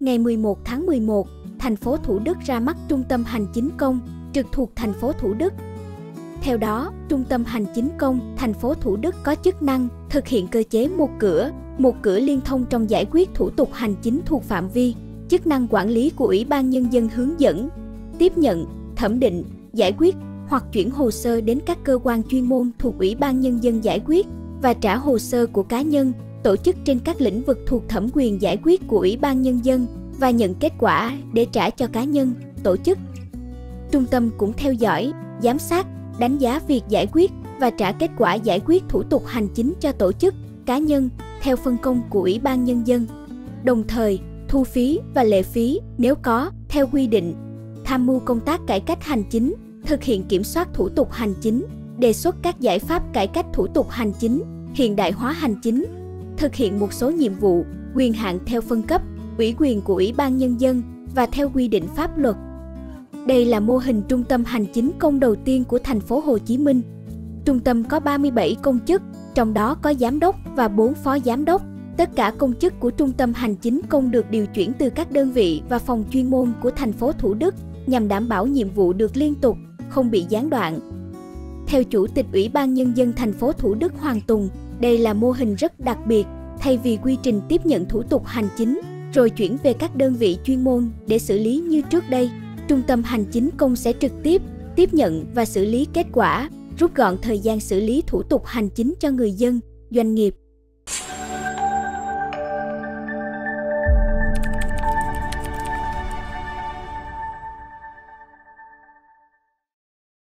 Ngày 11 tháng 11, thành phố Thủ Đức ra mắt Trung tâm Hành chính công trực thuộc thành phố Thủ Đức. Theo đó, Trung tâm Hành chính công thành phố Thủ Đức có chức năng thực hiện cơ chế một cửa, một cửa liên thông trong giải quyết thủ tục hành chính thuộc phạm vi, chức năng quản lý của Ủy ban Nhân dân hướng dẫn, tiếp nhận, thẩm định, giải quyết hoặc chuyển hồ sơ đến các cơ quan chuyên môn thuộc Ủy ban Nhân dân giải quyết và trả hồ sơ của cá nhân, tổ chức trên các lĩnh vực thuộc thẩm quyền giải quyết của Ủy ban Nhân dân và nhận kết quả để trả cho cá nhân, tổ chức. Trung tâm cũng theo dõi, giám sát, đánh giá việc giải quyết và trả kết quả giải quyết thủ tục hành chính cho tổ chức, cá nhân theo phân công của Ủy ban Nhân dân. Đồng thời, thu phí và lệ phí nếu có theo quy định, tham mưu công tác cải cách hành chính, thực hiện kiểm soát thủ tục hành chính, đề xuất các giải pháp cải cách thủ tục hành chính, hiện đại hóa hành chính, thực hiện một số nhiệm vụ, quyền hạn theo phân cấp, ủy quyền của Ủy ban Nhân dân và theo quy định pháp luật. Đây là mô hình trung tâm hành chính công đầu tiên của thành phố Hồ Chí Minh. Trung tâm có 37 công chức, trong đó có giám đốc và 4 phó giám đốc. Tất cả công chức của Trung tâm Hành chính công được điều chuyển từ các đơn vị và phòng chuyên môn của thành phố Thủ Đức nhằm đảm bảo nhiệm vụ được liên tục, không bị gián đoạn. Theo Chủ tịch Ủy ban Nhân dân thành phố Thủ Đức Hoàng Tùng, đây là mô hình rất đặc biệt, thay vì quy trình tiếp nhận thủ tục hành chính rồi chuyển về các đơn vị chuyên môn để xử lý như trước đây. Trung tâm hành chính công sẽ trực tiếp tiếp nhận và xử lý kết quả, rút gọn thời gian xử lý thủ tục hành chính cho người dân, doanh nghiệp